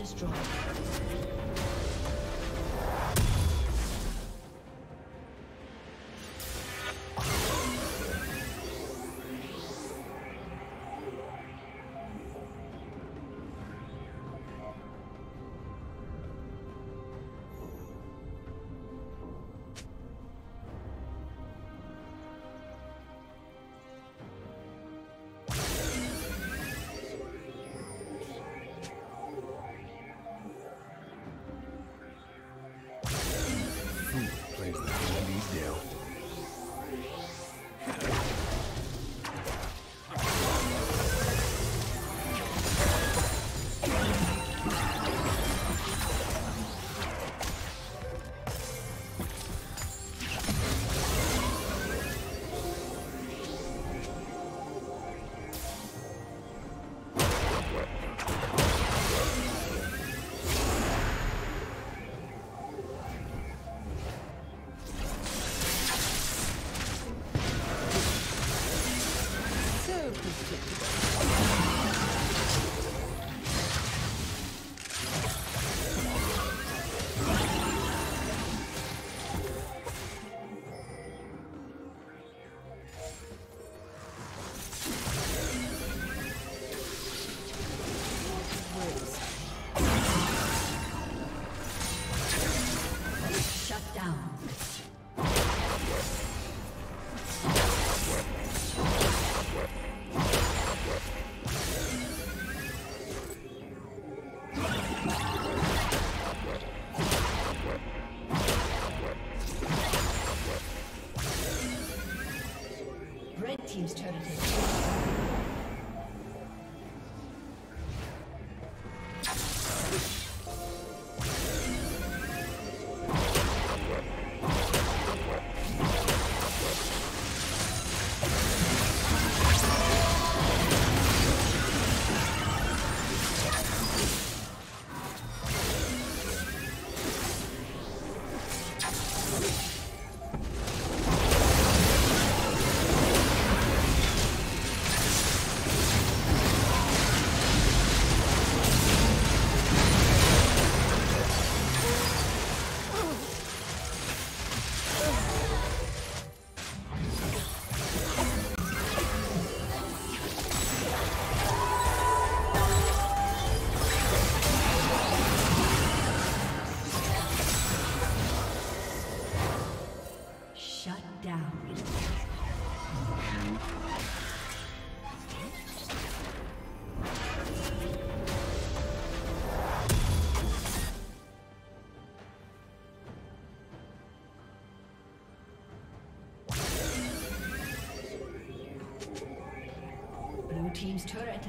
destroyed.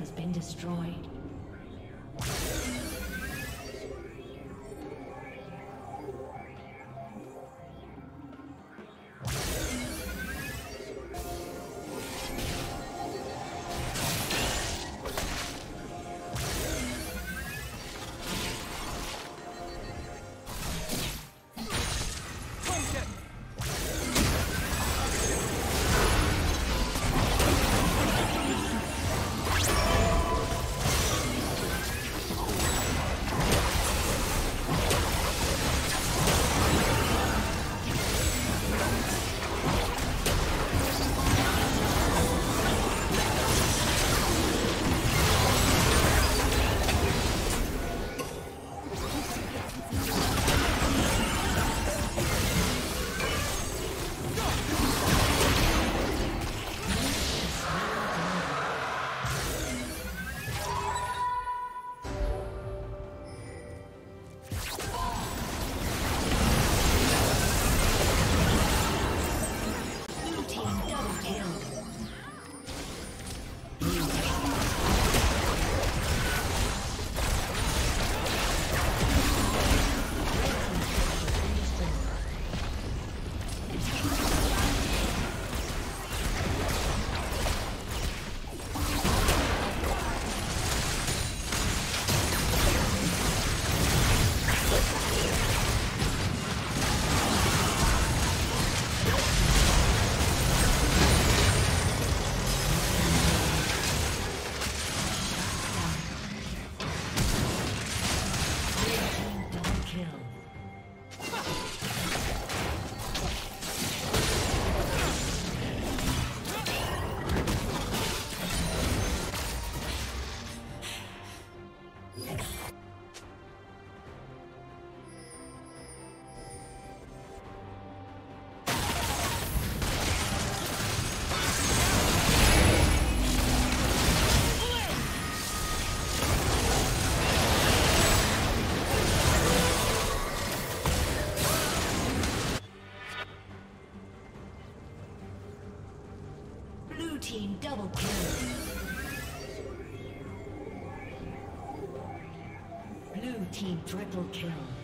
Has been destroyed. Triple kill.